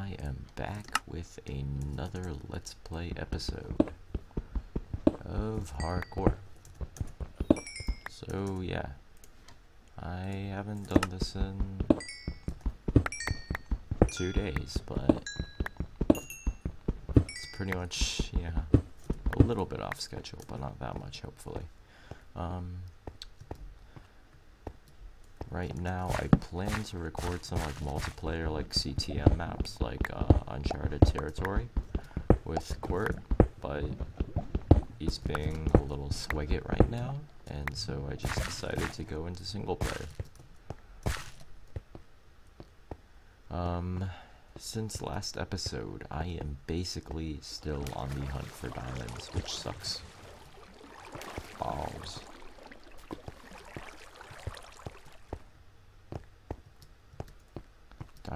I am back with another Let's Play episode of Hardcore. So yeah, I haven't done this in two days, but it's pretty much, yeah, a little bit off schedule, but not that much, hopefully. Um, right now I plan to record some like multiplayer like CTM maps like uh, Uncharted Territory with Quirt, but he's being a little swigget right now, and so I just decided to go into single player. Um, since last episode, I am basically still on the hunt for diamonds, which sucks. Balls.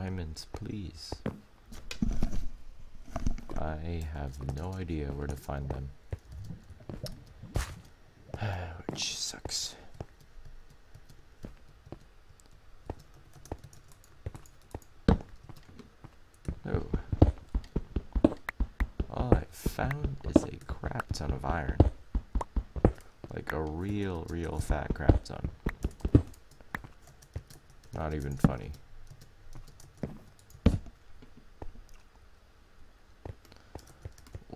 Diamonds, please. I have no idea where to find them. Which sucks. Oh. All I found is a crap ton of iron. Like a real, real fat crap ton. Not even funny.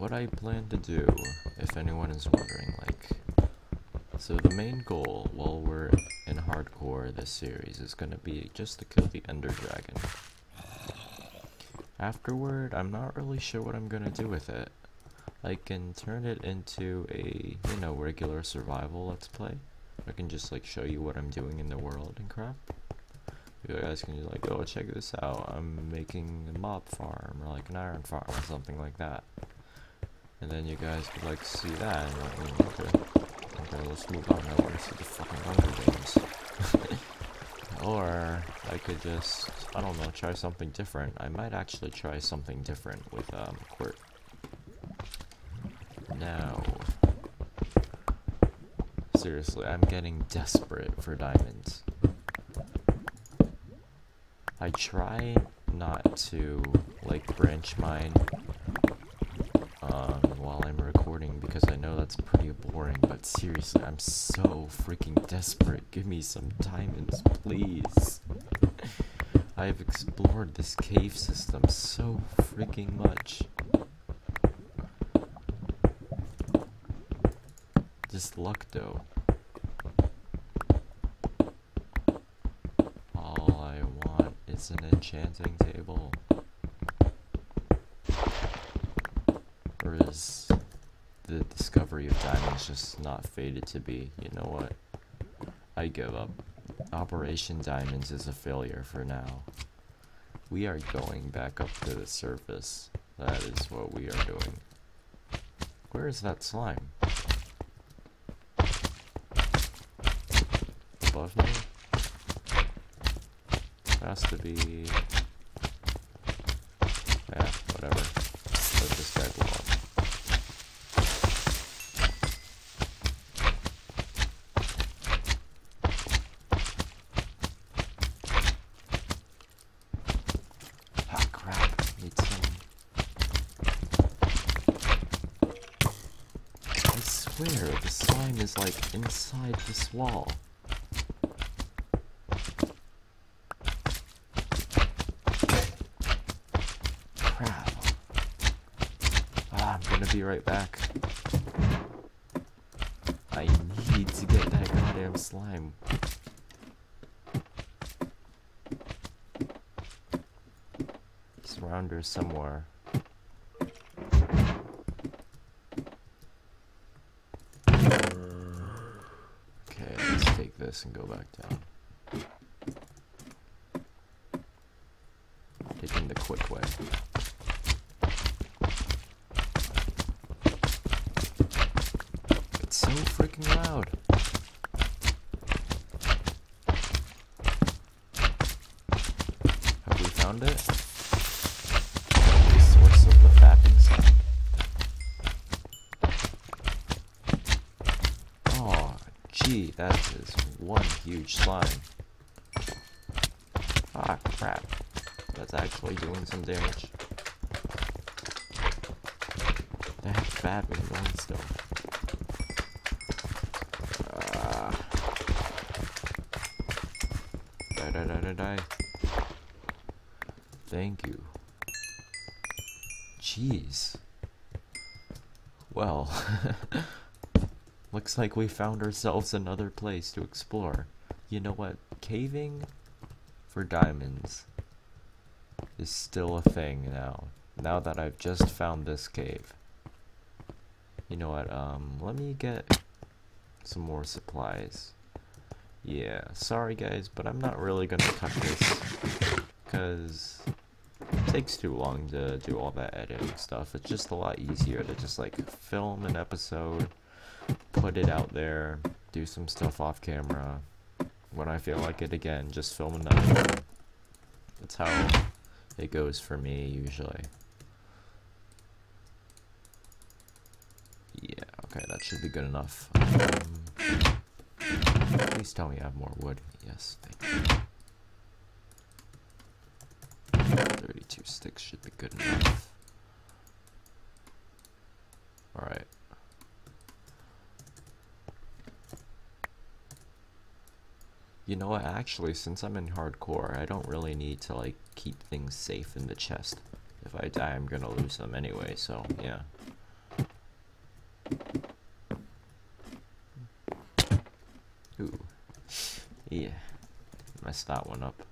What I plan to do, if anyone is wondering, like, so the main goal while we're in hardcore this series is to be just to kill the Ender Dragon. Afterward, I'm not really sure what I'm to do with it. I can turn it into a, you know, regular survival let's play. I can just like show you what I'm doing in the world and crap. You guys can just like, oh check this out, I'm making a mob farm or like an iron farm or something like that. And then you guys could like see that and like, mm, okay, okay, let's move on now. Let's see the fucking Hunger Games. or I could just, I don't know, try something different. I might actually try something different with um, Quirt. Now, seriously, I'm getting desperate for diamonds. I try not to like branch mine um, while I'm recording because I know that's pretty boring, but seriously, I'm so freaking desperate. Give me some diamonds, please. I've explored this cave system so freaking much. Just luck though. All I want is an enchanting table. The discovery of diamonds just not fated to be? You know what? I give up. Operation Diamonds is a failure for now. We are going back up to the surface. That is what we are doing. Where is that slime? Above me? Has to be... Yeah, whatever. Let this guy belong. Ah, crap. Need some... I swear, the slime is like inside this wall. Crap. Ah, I'm gonna be right back. I need to get that goddamn slime. It's around here somewhere. Okay, let's take this and go back down. Taking the quick way. It's so freaking loud. Have we found it? That is one huge slime. Ah, crap. That's actually doing some damage. That's bad going still. Uh, die, die, die, die, die. Thank you. Jeez. Well, looks like we found ourselves another place to explore. You know what? Caving for diamonds is still a thing now. Now that I've just found this cave. You know what? Um, let me get some more supplies. Yeah, sorry guys, but I'm not really gonna cut this because it takes too long to do all that editing stuff. It's just a lot easier to just like film an episode, put it out there, do some stuff off camera. When I feel like it again, just film another. That's how it goes for me usually. Yeah, okay, that should be good enough. Um, please tell me I have more wood. Yes, thank you. 32 sticks should be good enough. Alright. You know what, actually, since I'm in hardcore, I don't really need to, like, keep things safe in the chest. If I die, I'm gonna lose them anyway, so, yeah. Ooh. Yeah. Messed that one up.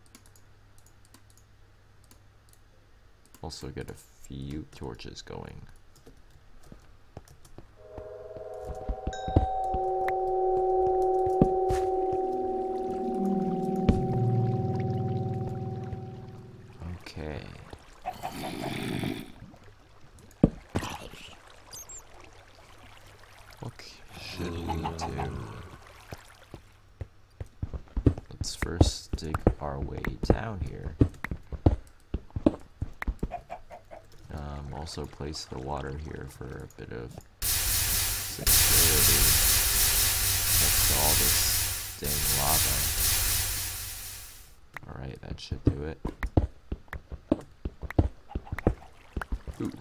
Also get a few torches going. Let's first dig our way down here. Um, also place the water here for a bit of security next to all this dang lava. Alright, that should do it. Ooh.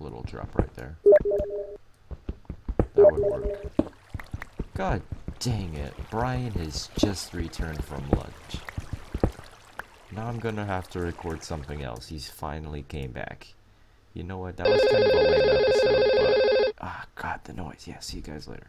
A little drop right there. That would work. God dang it. Bryan has just returned from lunch. Now I'm gonna have to record something else. He's finally came back. You know what? That was kind of a lame episode, but... Ah, God, the noise. Yeah, see you guys later.